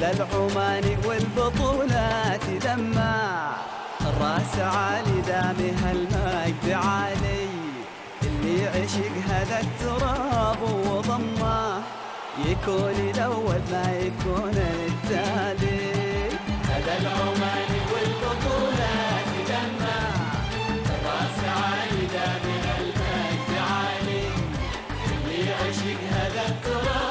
هذا العماني والبطولات دمع الرأس عالي دامي هالمجد عالي. اللي عشق هذا التراب وضمه يكون الأول ما يكون التالي. هذا العماني والبطولات دمع الرأس عالي دامي هالمجد عالي. اللي عشق هذا التراب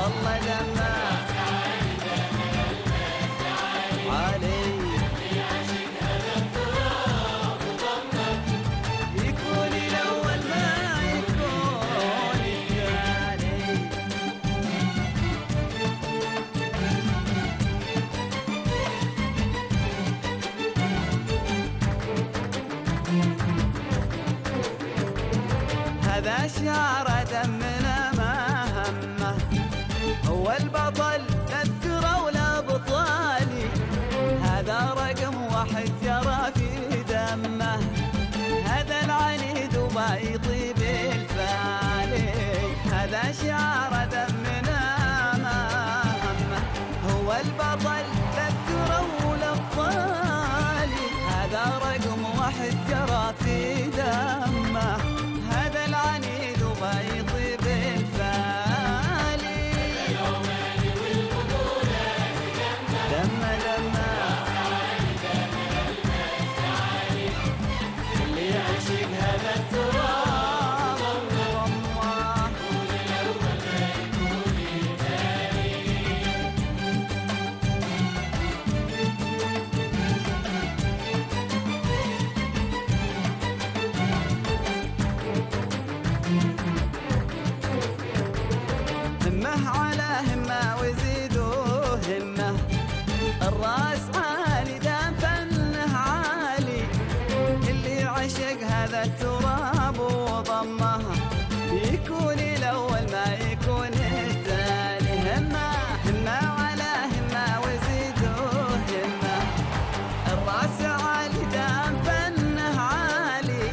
والله دمه علي يكون الأول ما يكون هذا شعر همه هو البطل للثرى والابطالي هذا رقم واحد جرى في دمه. هذا العنيد وما يطيب الفالي هذا شعر دمنا هو البطل همة على همة. الرأس عالي دام فنه عالي. اللي عشق هذا التراب وضمه. يكون الأول ما يكون الثاني. على الرأس عالي دام فنه عالي.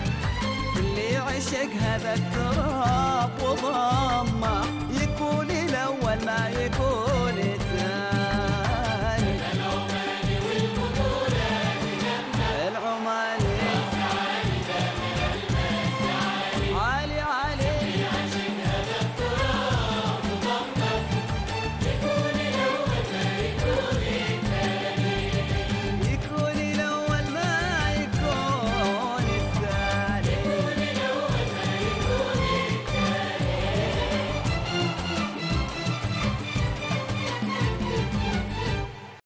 اللي عشق هذا التراب وضمه.